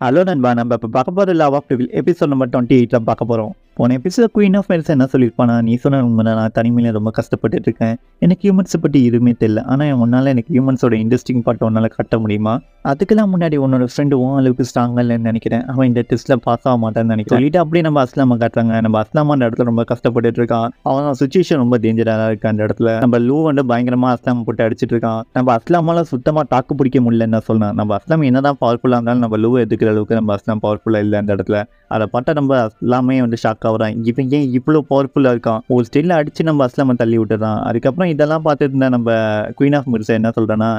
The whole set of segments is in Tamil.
ஹலோ நண்பா நம்ம இப்போ பார்க்க போகிற love of devil episode number twenty எயிட்டில் பார்க்க போகிறோம் போன எபிசோட் குயின் ஆஃப் மெடிசன் என்ன சொல்லியிருப்பானா நீ சொன்ன உண்மை நான் தனிமையில் ரொம்ப கஷ்டப்பட்டுட்டு இருக்கேன். எனக்கு ஹியூமன்ஸை பற்றி எதுவுமே தெரியல. ஆனால் உன்னால் எனக்கு ஹியூமன்ஸோட இன்ட்ரெஸ்டிங் பார்ட் உன்னால் கட்ட முடியுமா? அதுக்கெல்லாம் முன்னாடி உன்னோட ஃப்ரெண்டு ஓ அளவுக்கு ஸ்ட்ராங்காக இல்லைன்னு நினைக்கிறேன். அவன் இந்த டெஸ்ட்டில் பாஸ் ஆக மாட்டான்னு நினைக்கிறேன். சொல்லிட்டு அப்படியே நம்ம அஸ்லாமா காட்டுறாங்க. நம்ம அஸ்லாமா அந்த இடத்துல ரொம்ப கஷ்டப்பட்டுட்டு இருக்கான். அவன் சுச்சுவேஷன் ரொம்ப டேஞ்சராக இருக்கு அந்த இடத்துல. நம்ம லூ வந்து பயங்கரமாக அஸ்லாம் போட்டு அடிச்சிட்டு இருக்கான். நம்ம அஸ்லாமால சுத்தமாக தாக்கு பிடிக்க முடியலன்னு சொல்லலாம் நம்ம அஸ்லாம் என்னதான் பவர்ஃபுல்லாக இருந்தாலும் நம்ம லூ எதுக்குற அளவுக்கு நம்ம அஸ்லாம் பவர்ஃபுல்லாக இல்லை அந்த இடத்துல. அதை பார்த்தா நம்ம அஸ்லாமே வந்து ஷாக் ஆகுறான் இவன் ஏன் இவ்வளோ பவர்ஃபுல்லாக இருக்கான்? ஒரு ஸ்டில் அடித்து நம்ம அஸ்லாமை தள்ளி விட்டுறான். அதுக்கப்புறம் இதெல்லாம் பார்த்துட்டு இருந்தா நம்ம குயின் ஆஃப் மிர்சா என்ன சொல்கிறேன்னா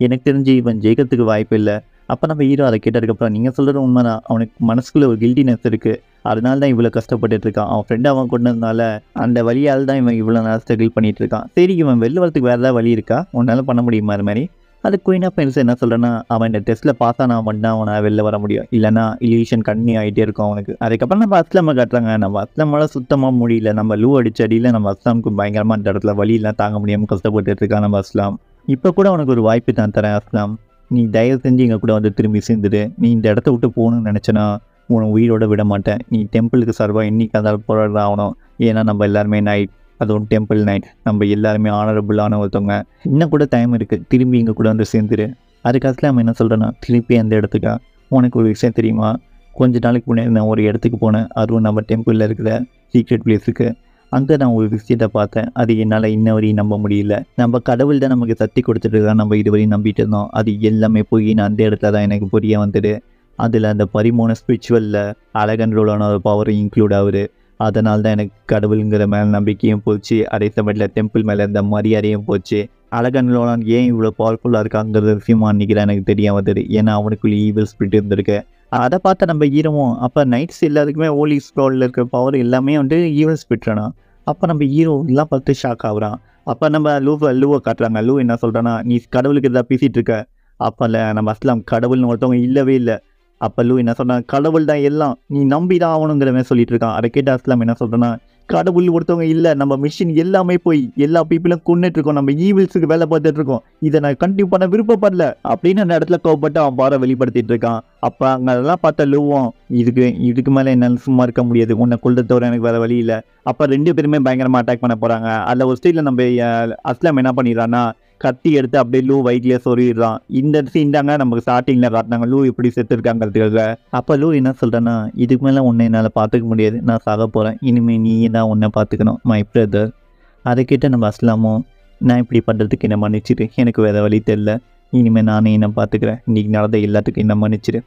எனக்கு தெரிஞ்சு இவன் ஜெயிக்கிறதுக்கு வாய்ப்பு இல்லை. அப்போ நம்ம ஹீரோ அதை கேட்டதுக்கப்புறம் நீங்கள் சொல்கிறது உண்மைதான். அவனுக்கு மனசுக்குள்ள ஒரு கில்டினஸ் இருக்குது அதனால தான் இவ்வளோ கஷ்டப்பட்டுட்டு இருக்கான். அவன் ஃப்ரெண்டு அவன் கொண்டதுனால அந்த வழியால் தான் இவன் இவ்வளோ நேரம் ஸ்ட்ரகிள் பண்ணிட்டு இருக்கான். சரி இவன் வெளில வரத்துக்கு வேறு ஏதாவது வழி இருக்கா? உன்னால் பண்ண முடியுமா? அது மாதிரி. அது குயின் ஆஃப் பென்ஸ் என்ன சொல்கிறேன்னா அவன் இந்த டெஸ்ட்டில் பாஸ் ஆனால் மட்டும் அவனை வெளில வர முடியும். இல்லைனா இலியூஷன் கண்ணி ஆகிட்டே இருக்கும் அவனுக்கு. அதுக்கப்புறம் நம்ம அஸ்லாமை காட்டுறாங்க. நம்ம அஸ்லாமால சுத்தமாக முடியல. நம்ம லூ அடிச்ச அடியில் நம்ம அஸ்லாமுக்கு பயங்கரமாக அந்த இடத்துல வழியெல்லாம் தாங்க முடியாமல் கஷ்டப்பட்டு இருக்கான் நம்ம அஸ்லாம். இப்போ கூட அவனுக்கு ஒரு வாய்ப்பு தான் தரேன் அஸ்லாம். நீ தயவு செஞ்சு எங்கள் கூட வந்து திரும்பி சேர்ந்துடு. நீ இந்த இடத்த விட்டு போகணும்னு நினச்சனா உன உயிரோட விட மாட்டேன். நீ டெம்பிளுக்கு சார்பாக இன்னைக்கு அதால் போராட ஆகணும். ஏன்னா நம்ம எல்லாருமே நைட் அதுவும் டெம்பிள் நைட் நம்ம எல்லாருமே ஆனரபுளான ஒருத்தவங்க. இன்னும் கூட டைம் இருக்குது திரும்பி இங்கே கூட வந்து சேர்ந்துரு. அதுக்காக நம்ம என்ன சொல்கிறேன்னா திருப்பி அந்த இடத்துக்கா? உனக்கு ஒரு விஷயம் தெரியுமா? கொஞ்ச நாளைக்கு முன்னாடி நான் ஒரு இடத்துக்கு போனேன். அதுவும் நம்ம டெம்பிளில் இருக்கிற சீக்ரெட் பிளேஸுக்கு அங்கே நான் ஒரு விஷயத்தை பார்த்தேன். அது என்னால் இன்ன வரையும் நம்ப முடியல. நம்ம கடவுள் தான் நமக்கு சக்தி கொடுத்துட்டு தான் நம்ம இதுவரையும் நம்பிட்டு இருந்தோம். அது எல்லாமே போய் நான் அந்த இடத்துல தான் எனக்கு புரிய வந்துடு அதில் அந்த பரிமோன ஸ்பிரிச்சுவலில் அழகன்றோலான ஒரு பவர் இன்க்ளூட் ஆகுது. அதனால் தான் எனக்கு கடவுளுங்கிற மேலே நம்பிக்கையும் போச்சு அதே சமயத்தில் டெம்பிள் மேலே இருந்த மரியாதையும் போச்சு. அழகன்லோலான் ஏன் இவ்வளோ பவர்ஃபுல்லாக இருக்காங்கிறது விஷயமா அன்றைக்கி எனக்கு தெரிய வந்தது. ஏன்னா அவனுக்குள்ள ஈவில் ஸ்பிரிட் இருந்திருக்கு. அதை பார்த்த நம்ம ஹீரோவும் அப்போ நைட்ஸ் எல்லாத்துக்குமே ஓலி ஸ்க்ரோலில் இருக்கிற பவர் எல்லாமே வந்து ஈவில் ஸ்பிரிட்றானா அப்போ நம்ம ஹீரோ எல்லாம் பார்த்து ஷாக் ஆகுறான். அப்போ நம்ம லூவை லூவை காட்டுறாங்க. லூ என்ன சொல்கிறான்னா நீ கடவுளுக்கு எதாவது பேசிகிட்டு இருக்க? அப்போ இல்லை நம்ம அஸ்லாம் கடவுள்னு ஒருத்தவங்க இல்லவே இல்லை. அப்போ லூ என்ன சொன்னால் கடவுள் தான் எல்லாம். நீ நம்பி தான் ஆகணுங்கிற மாதிரி சொல்லிட்டு இருக்கான் அதை கேட்ட அஸ்லாம் என்ன சொல்கிறேன்னா கடவுள் ஒருத்தவங்க இல்லை. நம்ம மிஷின் எல்லாமே போய் எல்லா பீப்புளும் கொண்டுட்டு இருக்கோம். நம்ம ஈவில்ஸுக்கு வேலை பார்த்துட்டு இருக்கோம். இதை நான் கண்டினியூ பண்ண விருப்பப்படல. அப்படின்னு அந்த இடத்துல கோவப்பட்டு அவன் பார வெளிப்படுத்திட்டு இருக்கான். அப்போ அங்கே அதெல்லாம் பார்த்த லூவும் இதுக்கு இதுக்கு மேலே என்னால் சும்மா இருக்க முடியாது. உன்னை கொள்றத எனக்கு வேறு வழி இல்லை. அப்போ ரெண்டு பேருமே பயங்கரமாக அட்டாக் பண்ண போகிறாங்க அதில் ஒரு ஸ்டேஜில் நம்ம அஸ்லாம் என்ன பண்ணிடுறான்னா கத்தி எடுத்து அப்படியே லூ வயிற்றுல சொருகிடுறான் இந்த சீன் தாங்க நமக்கு ஸ்டார்டிங்கில் காட்டினாங்க லூ இப்படி செத்துருக்காங்கிறதுக்காக அப்போ லூ என்ன சொல்கிறேன்னா இதுக்கு மேலே உன்னை என்னால் பார்த்துக்க முடியாது. நான் சாக போகிறேன் இனிமேல் நீ தான் உன்னை பார்த்துக்கணும் மை பிரதர் அதை கேட்ட நம்ம அஸ்லாமும் நான் இப்படி பண்ணுறதுக்கு என்ன மன்னிச்சிடு. எனக்கு வேறு வழி தெரில இனிமேல் நானே என்ன பார்த்துக்கிறேன். இன்றைக்கி நடந்த எல்லாத்துக்கும் என்ன மன்னிச்சிடு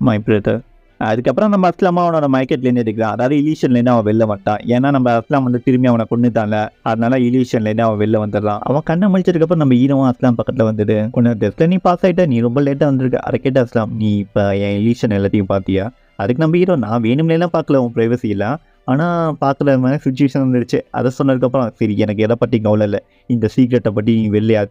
மை பிரதர் அதுக்கப்புறம் நம்ம அஸ்லாமா அவனோட மைக்கெட்லேருந்து எடுக்கிறான் அதாவது இலியூஷன்லேருந்து அவன் வெளில வந்துட்டான். ஏன்னா நம்ம அஸ்லாம் வந்து திரும்பி அவனை கொண்டுட்டான்ல அதனால இலியூஷன்லேருந்து அவன் வெளில வந்துடுறான். அவன் கண்ணை முடிச்சதுக்கப்புறம் நம்ம ஹீரோவும் அஸ்லாம் பக்கத்தில் வந்துட்டு கொஞ்சம் டெஸ்ட்டில் நீ பாஸ் ஆகிட்ட நீ ரொம்ப லேட்டாக வந்திருக்க. அதை கேட்ட அஸ்லாம் நீ இப்போ என் இலீஷன் எல்லாத்தையும் பார்த்தியா அதுக்கு நம்ம ஹீரோ நான் வேணும்லாம் பார்க்கல உன் ப்ரைவசியில் ஆனால் பார்க்குற மாதிரி சுச்சுவேஷன் வந்துடுச்சு அதை சொன்னதுக்கப்புறம் சரி எனக்கு எதை பற்றி கவலை இல்லை. இந்த சீக்ரெட்டை பற்றி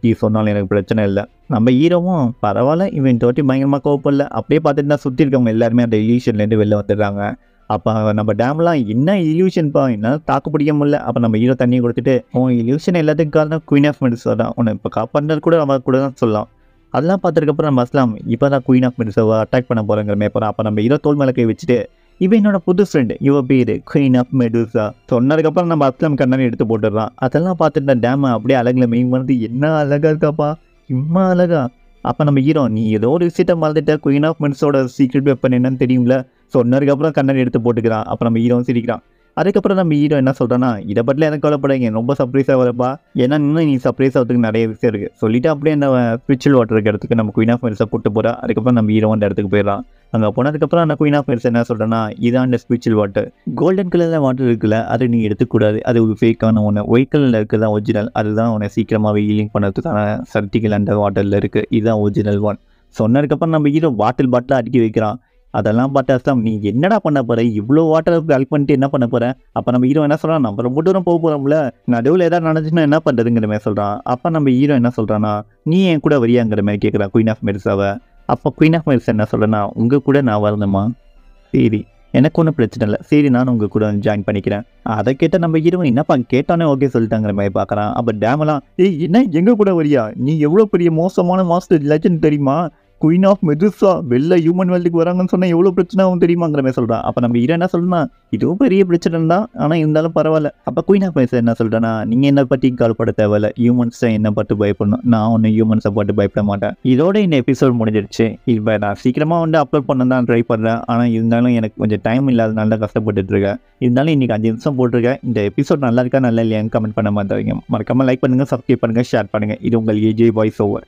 நீ சொன்னாலும் எனக்கு பிரச்சனை இல்லை. நம்ம ஹீரோவும் பரவாயில்ல இவன் தோட்டி பயங்கரமாக கோவப்படல. அப்படியே பார்த்துட்டு தான் சுற்றி இருக்கவங்க எல்லாருமே அந்த இல்யூஷன்லேருந்து வெளில வந்துடுறாங்க. அப்போ நம்ம டேம்லாம் என்ன இல்யூஷன்ப்பா என்ன தாக்கு பிடிக்க முடியல. அப்போ நம்ம ஹீரோ தண்ணியை கொடுத்துட்டு உன் இல்யூஷன் எல்லாத்துக்கும் காரணம் குயின் ஆஃப் மெடிசா தான். உன்னை இப்போ காப்பாடுறது கூட நம்ம கூட தான் சொல்லலாம். அதெல்லாம் பார்த்ததுக்கப்புறம் நம்ம அஸ்லாம் இப்போ தான் குயின் ஆஃப் மெடிசாவை அட்டாக் பண்ண போகிறங்கிற மாதிரி அப்போ நம்ம ஹீரோ தோல் மேலே கை வச்சுட்டு இவன் என்னோட புது ஃப்ரெண்டு இவ பேர் குயின் ஆஃப் மெடூசா. சொன்னதுக்கப்புறம் நம்ம அஸ்லம் கண்ணனை எடுத்து போட்டுடுறான். அதெல்லாம் பார்த்துட்டு டேமை அப்படியே அழகில் மீன் பண்ணது என்ன அழகா இருக்காப்பா? இம்மா அழகா. அப்போ நம்ம ஹீரோ நீ ஏதோ ஒரு விஷயத்த மறந்துட்ட. குயின் ஆஃப் மென்ஸோட சீக்ரெட் வெப்பன் என்னன்னு தெரியும்ல? சொன்னதுக்கப்புறம் கண்ணன் எடுத்து போட்டுக்கிறான். அப்போ நம்ம ஹீரோவும் சிரிக்கிறான். அதுக்கப்புறம் நம்ம ஹீரோ என்ன சொல்கிறேன்னா இதை பற்றி எனக்கு கவலைப்படாங்க ரொம்ப சர்ப்ரைஸாக வரப்பா ஏன்னா இன்னும் நீ சர்ப்ரைஸ் ஆகிறதுக்கு நிறைய விஷயம் இருக்குது சொல்லிட்டு அப்படியே அந்த ஸ்பிரிச்சுவல் வாட்டர் இருக்க இடத்துக்கு நம்ம குயின் ஆஃப் மெர்ஸை போட்டு போகிறா அதுக்கப்புறம் நம்ம ஹீரோ அந்த இடத்துக்கு போயிடலாம் அங்கே போனதுக்கப்புறம் அந்த குயின் ஆஃப் மெர்ஸ் என்ன சொல்கிறேன்னா இதான் அந்த ஸ்பிரிச்சுவல் வாட்டர் கோல்டன் கலரில் வாட்டர் இருக்குல்ல அதை நீ எடுத்துக்கூடாது. அது ஒரு ஃபேக்கான ஒன்று ஒயிட் கலரில் இருக்கிறது தான் ஒரிஜினல் அதுதான் உன்னை சீக்கிரமாகவே ஹீலிங் பண்ணுறதுக்கான சர்டிகள் அந்த வாட்டரில் இருக்குது இதுதான் ஒரிஜினல் ஒன் சொன்னதுக்கப்புறம் நம்ம ஹீரோ பாட்டில் பாட்டிலாக அடுக்கி வைக்கிறான். அதெல்லாம் பார்த்து அஸ்லாம் நீ என்னடா பண்ண போகிற இவ்வளோ வாட்டர் கலெக்ட் பண்ணிட்டு என்ன பண்ண போகிறேன் அப்போ நம்ம ஹீரோ என்ன சொல்கிறான் நம்ம ரொம்ப தூரம் போக போகிறோம்ல நடுவில் ஏதாவது நடந்துச்சுன்னா என்ன பண்ணுறதுங்கிற மாதிரி சொல்கிறான் அப்போ நம்ம ஹீரோ என்ன சொல்கிறான்னா நீ என் கூட வரியாங்கிற மாதிரி கேட்குறான் குயின் ஆஃப் மெரிசாவை அப்போ குயின் ஆஃப் மெரிசா என்ன சொல்கிறேன்னா உங்கள் கூட நான் வரணுமா? சரி எனக்கு ஒன்றும் பிரச்சனை இல்லை. சரி நான் உங்கள் கூட ஜாயின் பண்ணிக்கிறேன். அதை கேட்டால் நம்ம ஹீரோ என்னப்பா கேட்டானே ஓகே சொல்லிட்டாங்கிற மாதிரி பார்க்குறான். அப்போ டேமெல்லாம் ஏய் என்ன? எங்கள் கூட வரியா? நீ எவ்வளோ பெரிய மோசமான மாஸ்டர் லெஜண்ட் தெரியுமா? குயின் ஆஃப் மெதுசா வெளில ஹியூமன் வேர்ல்டுக்கு வராங்கன்னு சொன்னால் எவ்வளோ பிரச்சனை ஆகும் தெரியுமாங்கிற மாதிரி சொல்கிறான் அப்போ நம்ம ஹீரோ என்ன சொல்லணும்னா இதுவும் பெரிய பிரச்சனை தான். ஆனால் இருந்தாலும் பரவாயில்ல. அப்போ குயின் ஆஃப் மெதுசா என்ன சொல்கிறேன்னா நீங்கள் என்ன பற்றி கவலைப்பட தேவையில்ல. ஹியூமன்ஸ் என்ன பார்த்து பயப்படணும். நான் ஒன்றும் ஹியூமன்ஸை பார்த்து பயப்பட மாட்டேன். இதோட இந்த எபிசோட் முடிஞ்சிருச்சு. இப்போ நான் சீக்கிரமாக வந்து அப்லோட் பண்ண தான் ட்ரை பண்ணுறேன் ஆனால் இருந்தாலும் எனக்கு கொஞ்சம் டைம் இல்லாதனால தான் கஷ்டப்பட்டுட்டு இருக்கேன். இருந்தாலும் இன்றைக்கி அஞ்சு நிமிஷம் போட்டிருக்கேன். இந்த எபிசோட் நல்லா இருக்கா நல்லா இல்லையான்னு கமெண்ட் பண்ண மாட்டாங்க மறக்காமல் லைக் பண்ணுங்கள் சப்ஸ்கிரைப் பண்ணுங்கள் ஷேர் பண்ணுங்கள் இது உங்கள் ஏஜே வாய்ஸ் ஓவர்